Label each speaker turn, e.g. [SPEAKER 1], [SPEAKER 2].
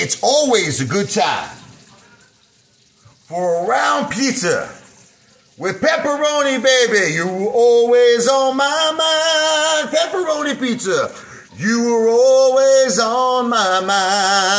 [SPEAKER 1] It's always a good time for a round pizza with pepperoni, baby. You were always on my mind. Pepperoni pizza. You were always on my mind.